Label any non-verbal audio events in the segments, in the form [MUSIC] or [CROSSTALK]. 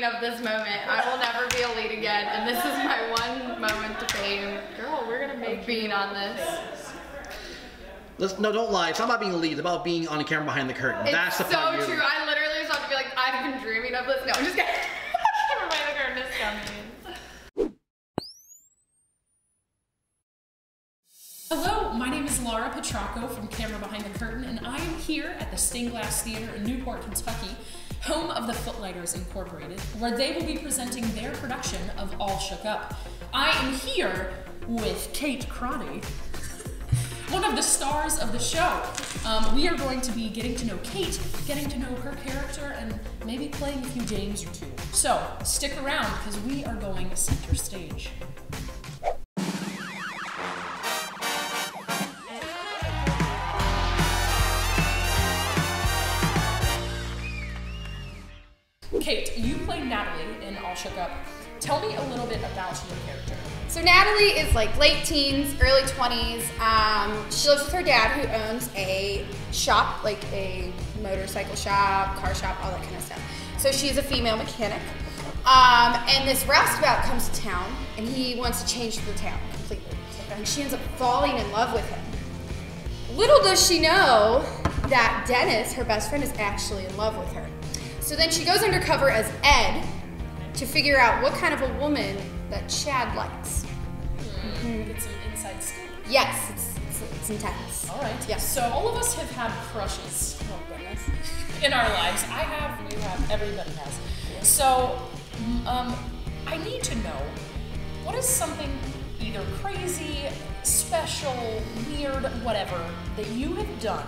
dreaming of this moment. I will never be a lead again, and this is my one moment to fame. Girl, we're gonna make of being on this. Let's, no, don't lie. It's not about being a lead. It's about being on the camera behind the curtain. It's That's the so part you- true. I literally just have to be like, I've been dreaming of this. No, I'm just kidding. Never mind, the curtain is coming. Hello, my name is Laura Petracco from Camera Behind the Curtain, and I am here at the Stained Glass Theater in Newport, Kentucky, home of the Footlighters Incorporated, where they will be presenting their production of All Shook Up. I am here with Kate Crotty, one of the stars of the show. Um, we are going to be getting to know Kate, getting to know her character, and maybe playing a few games or two. So stick around because we are going center stage. Kate, you play Natalie in All Shook Up. Tell me a little bit about your character. So Natalie is like late teens, early 20s. Um, she lives with her dad who owns a shop, like a motorcycle shop, car shop, all that kind of stuff. So she's a female mechanic. Um, and this roustabout comes to town and he wants to change the town completely. And she ends up falling in love with him. Little does she know that Dennis, her best friend, is actually in love with her. So then she goes undercover as Ed to figure out what kind of a woman that Chad likes. Get some inside scoop. Yes, it's, it's, it's intense. All right. Yes. So all of us have had crushes. Oh goodness. In our lives, I have. You have. Everybody has. So, um, I need to know what is something either crazy, special, weird, whatever that you have done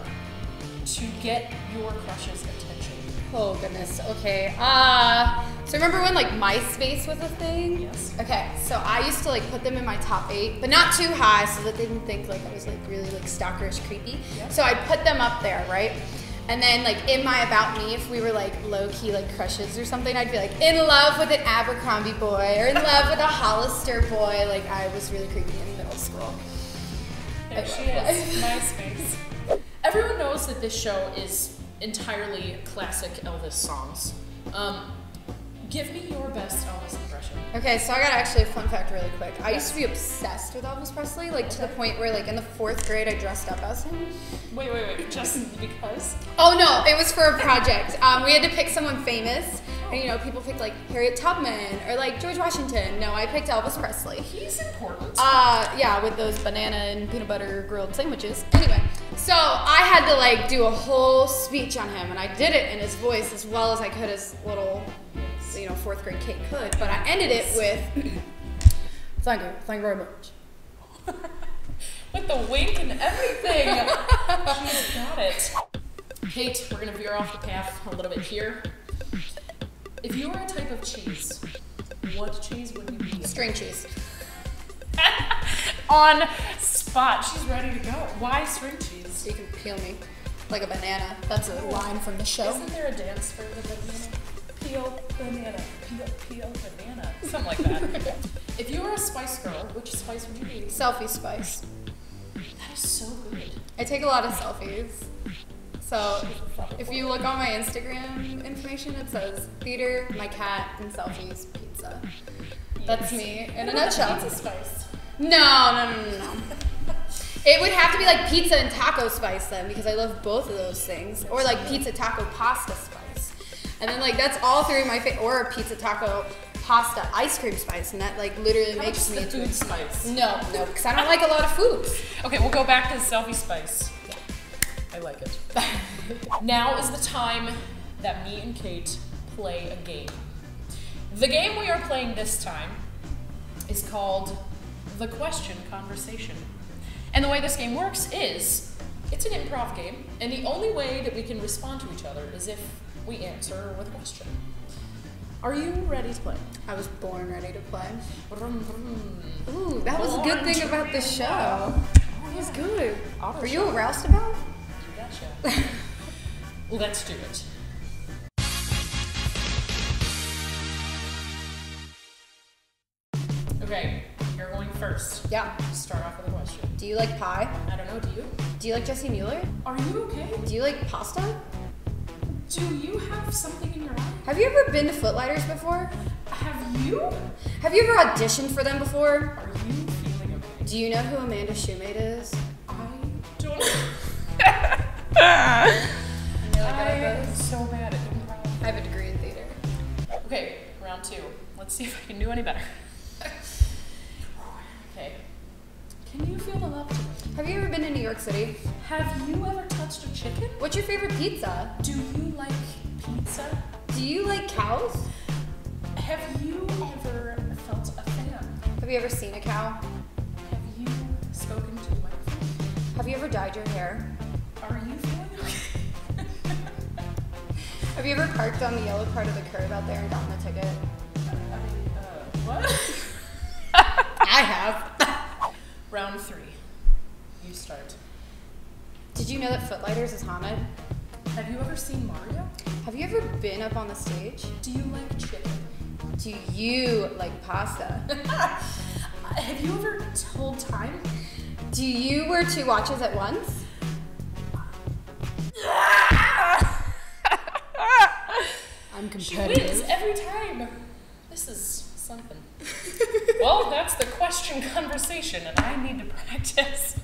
to get your crush's attention. Oh goodness. Okay. Uh, so remember when like MySpace was a thing? Yes. Okay. So I used to like put them in my top eight, but not too high, so that they didn't think like I was like really like stalkerish creepy. Yeah. So I'd put them up there, right? And then like in my about me, if we were like low key like crushes or something, I'd be like in love with an Abercrombie boy or in love with a [LAUGHS] Hollister boy. Like I was really creepy in middle school. There she is, [LAUGHS] MySpace. Everyone knows that this show is entirely classic Elvis songs. Um, give me your best Elvis impression. Okay, so I got actually a fun fact really quick. I used to be obsessed with Elvis Presley, like to the point where like in the fourth grade I dressed up as him. Wait, wait, wait. Just because? Oh no, it was for a project. Um, we had to pick someone famous. And you know, people picked like Harriet Tubman or like George Washington. No, I picked Elvis Presley. He's important. Uh, yeah, with those banana and peanut butter grilled sandwiches. Anyway, so I had to like do a whole speech on him, and I did it in his voice as well as I could as little, you know, fourth grade kid could. But I ended it with, "Thank you, thank you very much." [LAUGHS] With the wink and everything. [LAUGHS] She's got it. Kate, we're gonna veer off the path a little bit here. If you were a type of cheese, what cheese would you be? String cheese. [LAUGHS] On spot. She's ready to go. Why string cheese? So you can peel me like a banana. That's a line from the show. Isn't there a dance for the banana? Peel banana, peel, peel banana. Something like that. [LAUGHS] if you were a spice girl, which spice would you be? Selfie spice. That is so good. I take a lot of selfies. So if you look on my Instagram information, it says theater, my cat, and selfies, pizza. That's me in a nutshell. Pizza spice. No, no, no, no, no. It would have to be like pizza and taco spice then, because I love both of those things. Or like pizza taco pasta spice. And then like that's all through my face. Or pizza taco pasta ice cream spice, and that like literally How makes me the food spice? No, no, because I don't like a lot of foods. Okay, we'll go back to the selfie spice. I like it. [LAUGHS] now is the time that me and Kate play a game. The game we are playing this time is called the question conversation. And the way this game works is it's an improv game, and the only way that we can respond to each other is if we answer with a question. Are you ready to play? I was born ready to play. Ooh, that was a good thing about the show. Oh, wild. It was good. Auto Are you a shot. roustabout? You betcha. [LAUGHS] Let's do it. Okay, you're going first. Yeah. Start off with a. Do you like pie? I don't know, do you? Do you like Jessie Mueller? Are you okay? Do you like pasta? Do you have something in your eye? Have you ever been to Footlighters before? Have you? Have you ever auditioned for them before? Are you feeling okay? Do you know who Amanda Shoemate is? I don't. [LAUGHS] I know I am so bad at. I have a degree in theater. Okay, round two. Let's see if I can do any better. okay. Can you the love? Have you ever been to New York City? Have you ever touched a chicken? What's your favorite pizza? Do you like pizza? Do you like cows? Have you ever felt a fan? Have you ever seen a cow? Have you spoken to a microphone? Have you ever dyed your hair? Are you feeling okay? [LAUGHS] Have you ever parked on the yellow part of the curb out there and gotten a ticket? I mean, uh, what? [LAUGHS] I have. Round three. You start. Did you know is haunted? Have you ever seen Mario? Have you ever been up on the stage? Do you like chicken? Do you like pasta? [LAUGHS] Have you ever told time? Do you wear two watches at once? [LAUGHS] I'm competitive. She wins every time. This is something. well, that's the question conversation, and I need to [LAUGHS] practice.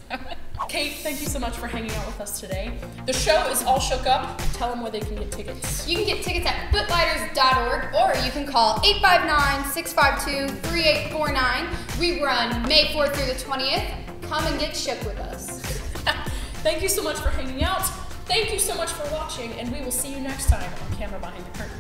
Kate, thank you so much for hanging out with us today. The show is all shook up. Tell them where they can get tickets. You can get tickets at footlighters.org or you can call 859-652-3849. We run May 4th through the 20th. Come and get shook with us. [LAUGHS] Thank you so much for hanging out. Thank you so much for watching, and we will see you next time on Camera Behind the Curtain.